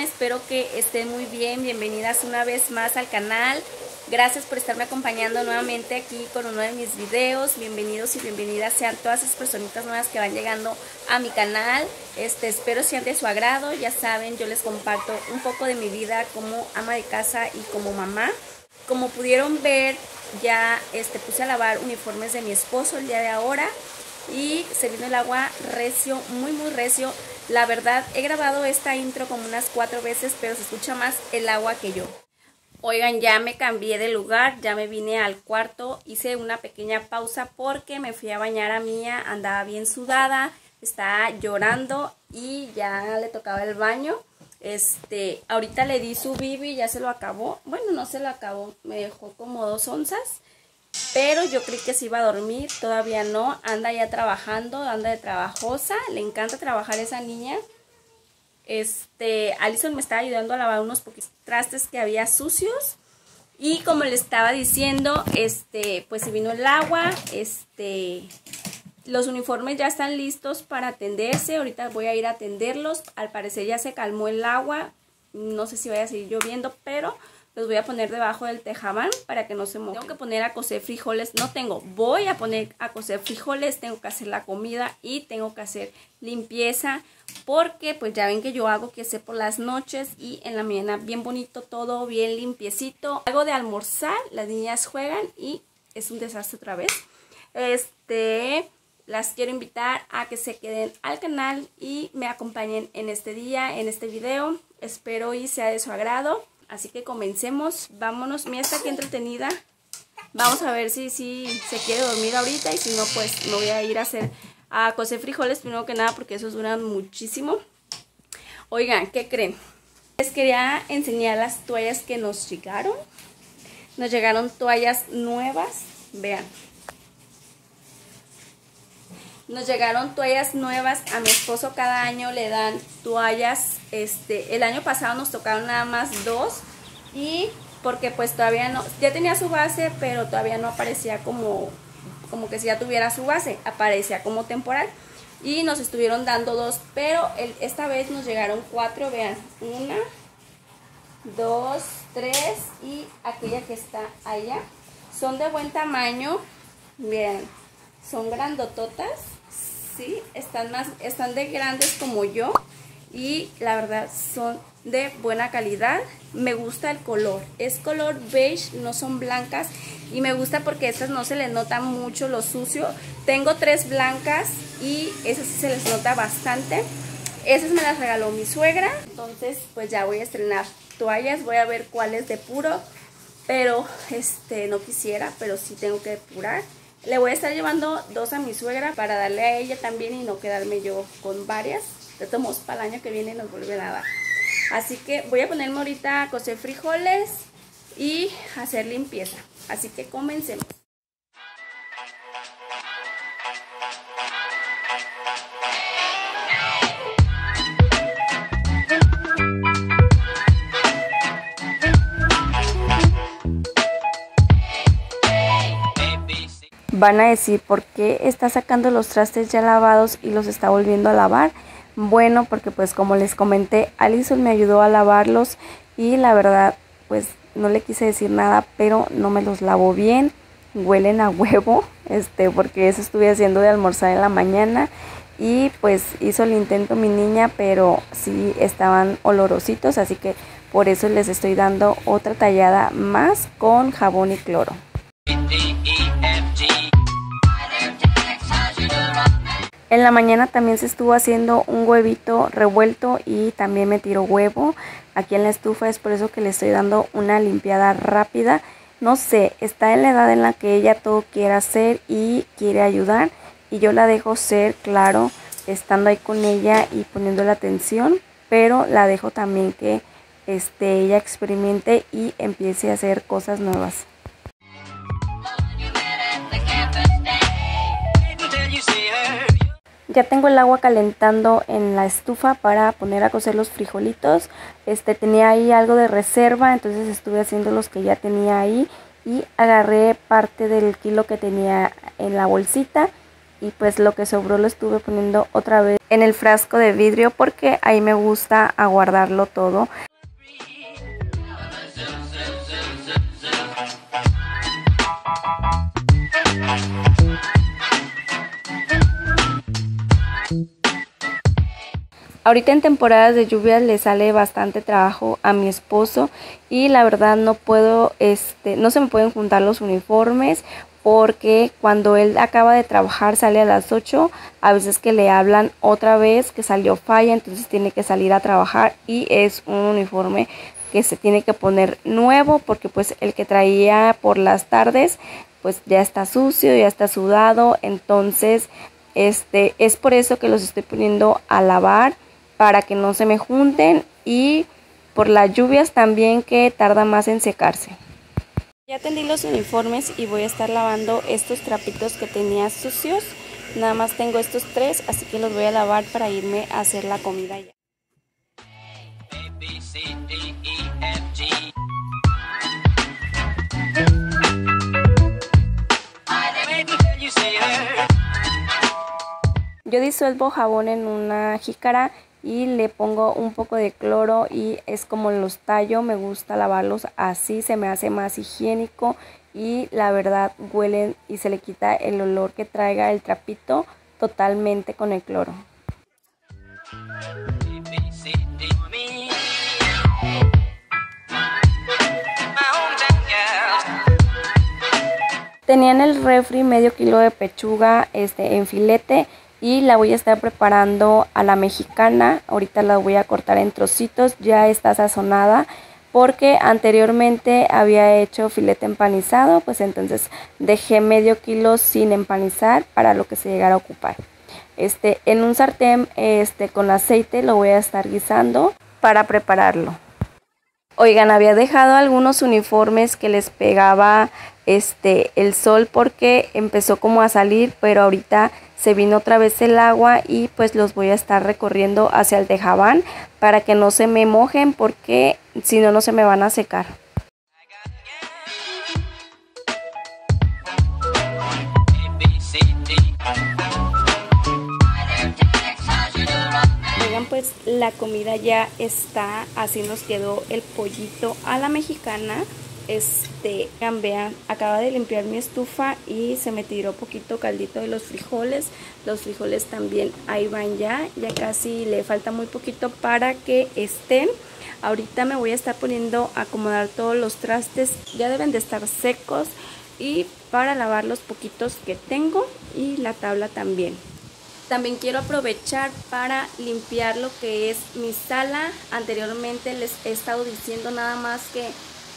Espero que estén muy bien. Bienvenidas una vez más al canal. Gracias por estarme acompañando nuevamente aquí con uno de mis videos. Bienvenidos y bienvenidas sean todas esas personitas nuevas que van llegando a mi canal. Este, espero sean de su agrado. Ya saben, yo les comparto un poco de mi vida como ama de casa y como mamá. Como pudieron ver, ya este, puse a lavar uniformes de mi esposo el día de ahora y se vino el agua recio, muy muy recio. La verdad, he grabado esta intro como unas cuatro veces, pero se escucha más el agua que yo. Oigan, ya me cambié de lugar, ya me vine al cuarto, hice una pequeña pausa porque me fui a bañar a Mía, andaba bien sudada, estaba llorando y ya le tocaba el baño. Este, ahorita le di su bibi, ya se lo acabó. Bueno, no se lo acabó, me dejó como dos onzas. Pero yo creí que se iba a dormir, todavía no, anda ya trabajando, anda de trabajosa, le encanta trabajar esa niña. Este, Alison me estaba ayudando a lavar unos poquitos trastes que había sucios. Y como le estaba diciendo, este, pues se vino el agua, este, los uniformes ya están listos para atenderse, ahorita voy a ir a atenderlos, al parecer ya se calmó el agua, no sé si vaya a seguir lloviendo, pero los voy a poner debajo del tejabán para que no se mojen. Tengo que poner a cocer frijoles, no tengo, voy a poner a cocer frijoles, tengo que hacer la comida y tengo que hacer limpieza porque pues ya ven que yo hago que sé por las noches y en la mañana bien bonito todo, bien limpiecito. Hago de almorzar, las niñas juegan y es un desastre otra vez. Este, las quiero invitar a que se queden al canal y me acompañen en este día, en este video. Espero y sea de su agrado. Así que comencemos, vámonos. Mira, está aquí entretenida. Vamos a ver si, si se quiere dormir ahorita y si no, pues me voy a ir a hacer a cocer frijoles primero que nada porque esos duran muchísimo. Oigan, ¿qué creen? Les quería enseñar las toallas que nos llegaron. Nos llegaron toallas nuevas. Vean. Nos llegaron toallas nuevas. A mi esposo cada año le dan toallas. Este, el año pasado nos tocaron nada más dos. Y porque pues todavía no, ya tenía su base, pero todavía no aparecía como, como que si ya tuviera su base, aparecía como temporal. Y nos estuvieron dando dos, pero esta vez nos llegaron cuatro, vean, una, dos, tres y aquella que está allá. Son de buen tamaño, vean, son grandototas ¿sí? Están, más, están de grandes como yo y la verdad son de buena calidad. Me gusta el color, es color beige, no son blancas y me gusta porque estas no se les nota mucho lo sucio. Tengo tres blancas y esas se les nota bastante. Esas me las regaló mi suegra, entonces pues ya voy a estrenar toallas, voy a ver cuáles de puro, pero este no quisiera, pero sí tengo que depurar. Le voy a estar llevando dos a mi suegra para darle a ella también y no quedarme yo con varias. De todos para el año que viene nos vuelve a dar. Así que voy a ponerme ahorita a cocer frijoles y hacer limpieza. Así que comencemos. Van a decir, ¿por qué está sacando los trastes ya lavados y los está volviendo a lavar? Bueno, porque pues como les comenté, Alison me ayudó a lavarlos y la verdad, pues no le quise decir nada, pero no me los lavo bien. Huelen a huevo, este, porque eso estuve haciendo de almorzar en la mañana y pues hizo el intento mi niña, pero sí estaban olorositos, así que por eso les estoy dando otra tallada más con jabón y cloro. En la mañana también se estuvo haciendo un huevito revuelto y también me tiró huevo aquí en la estufa. Es por eso que le estoy dando una limpiada rápida. No sé, está en la edad en la que ella todo quiere hacer y quiere ayudar. Y yo la dejo ser, claro, estando ahí con ella y poniendo la atención. Pero la dejo también que este, ella experimente y empiece a hacer cosas nuevas. Ya tengo el agua calentando en la estufa para poner a cocer los frijolitos. Este tenía ahí algo de reserva, entonces estuve haciendo los que ya tenía ahí y agarré parte del kilo que tenía en la bolsita y pues lo que sobró lo estuve poniendo otra vez en el frasco de vidrio porque ahí me gusta aguardarlo todo. Ahorita en temporadas de lluvias le sale bastante trabajo a mi esposo y la verdad no puedo, este, no se me pueden juntar los uniformes porque cuando él acaba de trabajar sale a las 8, a veces que le hablan otra vez que salió falla, entonces tiene que salir a trabajar y es un uniforme que se tiene que poner nuevo porque pues el que traía por las tardes pues ya está sucio, ya está sudado, entonces este es por eso que los estoy poniendo a lavar para que no se me junten y por las lluvias también que tarda más en secarse. Ya tendí los uniformes y voy a estar lavando estos trapitos que tenía sucios. Nada más tengo estos tres, así que los voy a lavar para irme a hacer la comida ya. Yo disuelvo jabón en una jícara y le pongo un poco de cloro y es como los tallo, me gusta lavarlos así, se me hace más higiénico y la verdad huelen y se le quita el olor que traiga el trapito totalmente con el cloro. Tenía en el refri medio kilo de pechuga este, en filete y la voy a estar preparando a la mexicana. Ahorita la voy a cortar en trocitos, ya está sazonada porque anteriormente había hecho filete empanizado, pues entonces dejé medio kilo sin empanizar para lo que se llegara a ocupar. Este, en un sartén este, con aceite lo voy a estar guisando para prepararlo. Oigan, había dejado algunos uniformes que les pegaba este el sol porque empezó como a salir, pero ahorita se vino otra vez el agua y pues los voy a estar recorriendo hacia el tejabán para que no se me mojen porque si no no se me van a secar. Pues la comida ya está, así nos quedó el pollito a la mexicana este, vean, acaba de limpiar mi estufa y se me tiró poquito caldito de los frijoles. Los frijoles también ahí van ya, ya casi le falta muy poquito para que estén. Ahorita me voy a estar poniendo a acomodar todos los trastes, ya deben de estar secos y para lavar los poquitos que tengo y la tabla también. También quiero aprovechar para limpiar lo que es mi sala. Anteriormente les he estado diciendo nada más que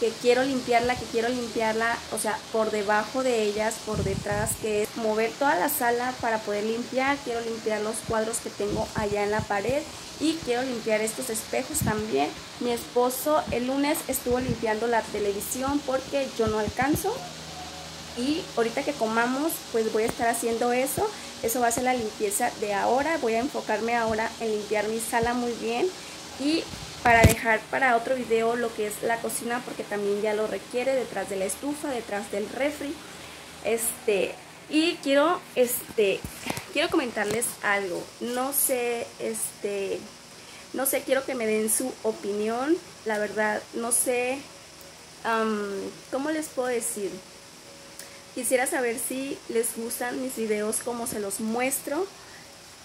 que quiero limpiarla, que quiero limpiarla, o sea, por debajo de ellas, por detrás, que es mover toda la sala para poder limpiar, quiero limpiar los cuadros que tengo allá en la pared y quiero limpiar estos espejos también. Mi esposo el lunes estuvo limpiando la televisión porque yo no alcanzo y ahorita que comamos pues voy a estar haciendo eso. Eso va a ser la limpieza de ahora. Voy a enfocarme ahora en limpiar mi sala muy bien y para dejar para otro video lo que es la cocina porque también ya lo requiere detrás de la estufa, detrás del refri. Este, y quiero este quiero comentarles algo. No sé, este no sé, quiero que me den su opinión. La verdad, no sé cómo les puedo decir. Quisiera saber si les gustan mis videos como se los muestro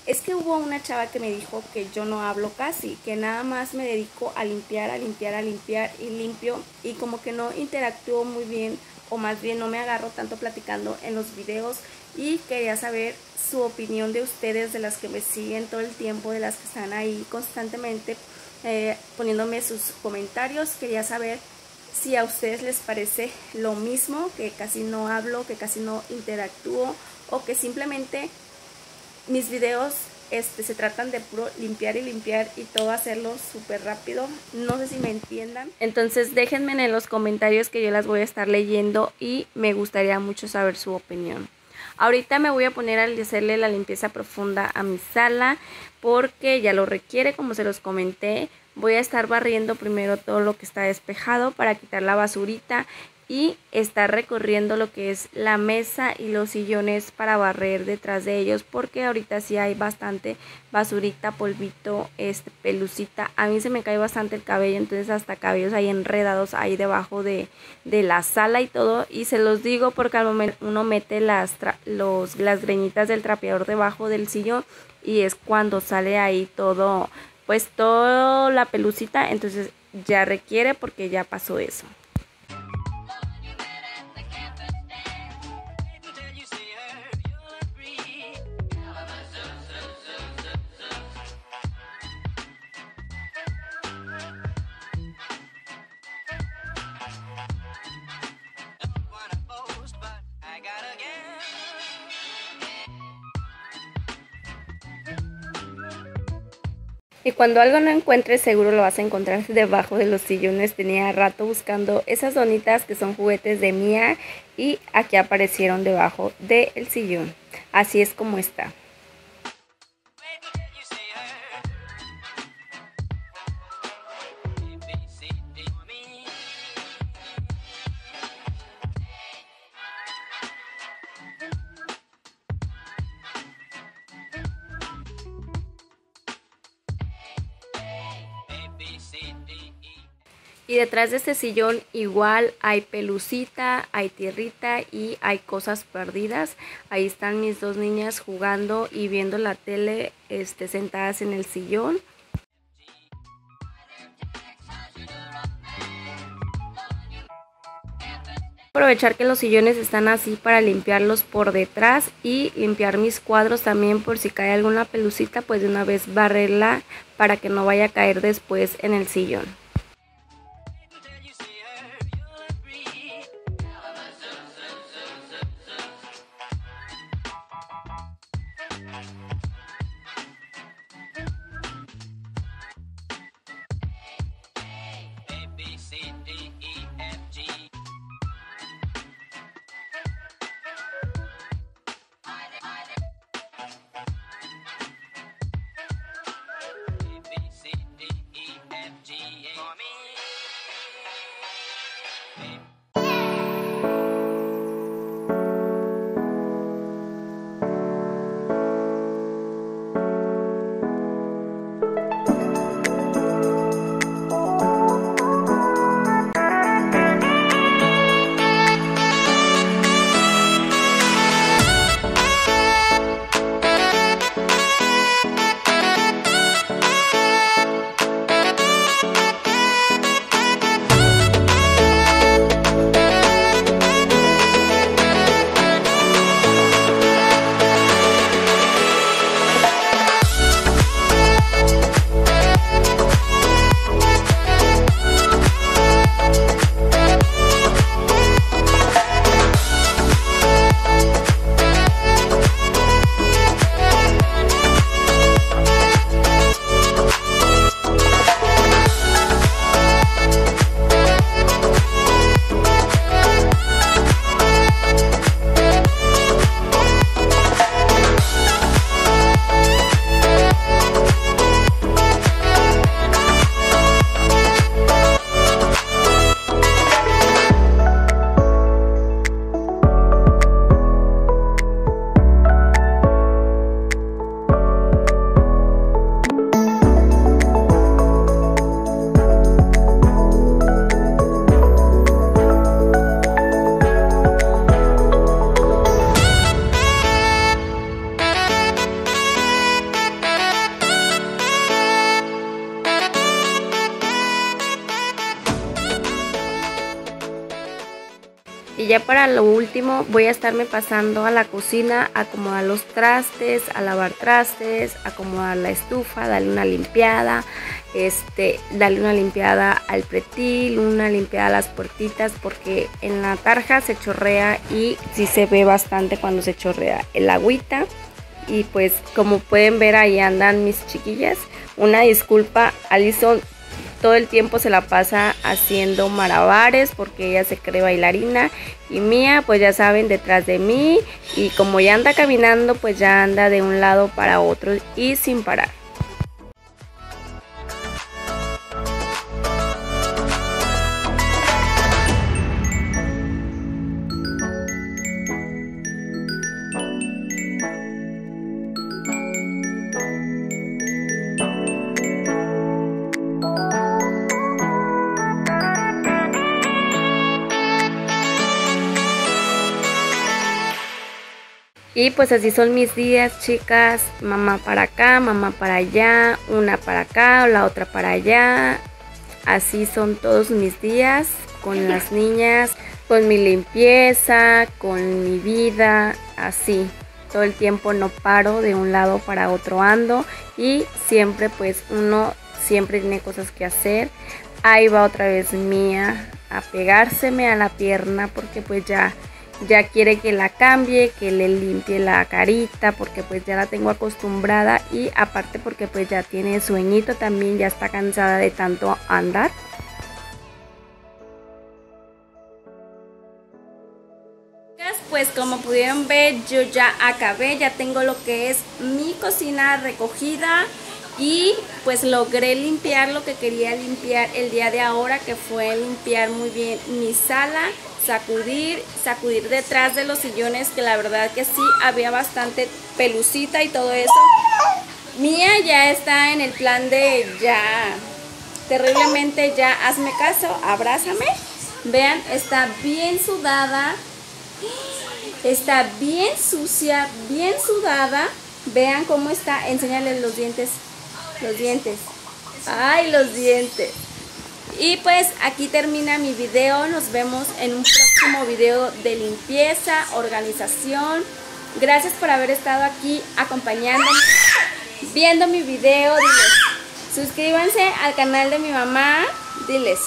es que hubo una chava que me dijo que yo no hablo casi, que nada más me dedico a limpiar, a limpiar, a limpiar y limpio y como que no interactúo muy bien o más bien no me agarro tanto platicando en los videos y quería saber su opinión de ustedes, de las que me siguen todo el tiempo, de las que están ahí constantemente eh, poniéndome sus comentarios. Quería saber si a ustedes les parece lo mismo, que casi no hablo, que casi no interactúo o que simplemente mis videos este, se tratan de puro limpiar y limpiar y todo hacerlo súper rápido. No sé si me entiendan. Entonces déjenme en los comentarios que yo las voy a estar leyendo y me gustaría mucho saber su opinión. Ahorita me voy a poner a hacerle la limpieza profunda a mi sala porque ya lo requiere como se los comenté. Voy a estar barriendo primero todo lo que está despejado para quitar la basurita y está recorriendo lo que es la mesa y los sillones para barrer detrás de ellos porque ahorita sí hay bastante basurita, polvito, este, pelucita. A mí se me cae bastante el cabello, entonces hasta cabellos ahí enredados ahí debajo de, de la sala y todo. Y se los digo porque al momento uno mete las, los, las greñitas del trapeador debajo del sillón y es cuando sale ahí todo, pues toda la pelucita, entonces ya requiere porque ya pasó eso. Y cuando algo no encuentres, seguro lo vas a encontrar debajo de los sillones. Tenía rato buscando esas donitas que son juguetes de Mía y aquí aparecieron debajo del sillón. Así es como está. Y detrás de este sillón igual hay pelucita, hay tierrita y hay cosas perdidas. Ahí están mis dos niñas jugando y viendo la tele este, sentadas en el sillón. aprovechar que los sillones están así para limpiarlos por detrás y limpiar mis cuadros también por si cae alguna pelucita pues de una vez barrerla para que no vaya a caer después en el sillón. Ya para lo último voy a estarme pasando a la cocina, a acomodar los trastes, a lavar trastes, acomodar la estufa, darle una limpiada, este, darle una limpiada al pretil, una limpiada a las puertitas porque en la tarja se chorrea y sí se ve bastante cuando se chorrea el agüita. Y pues como pueden ver ahí andan mis chiquillas. Una disculpa, Alison todo el tiempo se la pasa haciendo marabares porque ella se cree bailarina y Mía pues ya saben detrás de mí y como ya anda caminando pues ya anda de un lado para otro y sin parar. Y pues así son mis días, chicas. Mamá para acá, mamá para allá, una para acá, la otra para allá. Así son todos mis días con las niñas, con mi limpieza, con mi vida, así. Todo el tiempo no paro de un lado para otro ando y siempre pues uno siempre tiene cosas que hacer. Ahí va otra vez mía a pegárseme a la pierna porque pues ya ya quiere que la cambie, que le limpie la carita porque pues ya la tengo acostumbrada. Y aparte porque pues ya tiene sueñito también, ya está cansada de tanto andar. Pues como pudieron ver yo ya acabé, ya tengo lo que es mi cocina recogida. Y pues logré limpiar lo que quería limpiar el día de ahora que fue limpiar muy bien mi sala sacudir, sacudir detrás de los sillones, que la verdad que sí, había bastante pelucita y todo eso. Mía ya está en el plan de ya, terriblemente ya, hazme caso, abrázame. Vean, está bien sudada, está bien sucia, bien sudada. Vean cómo está, enséñales los dientes, los dientes. Ay, los dientes. Y pues aquí termina mi video, nos vemos en un próximo video de limpieza, organización. Gracias por haber estado aquí acompañándome, viendo mi video. Diles, suscríbanse al canal de mi mamá, diles.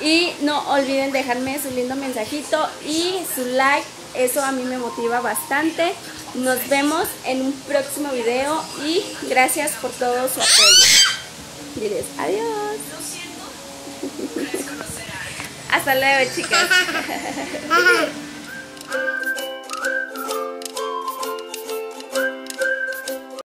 Y no olviden dejarme su lindo mensajito y su like, eso a mí me motiva bastante. Nos vemos en un próximo video y gracias por todo su apoyo. Diles, adiós. Hasta luego, chicas.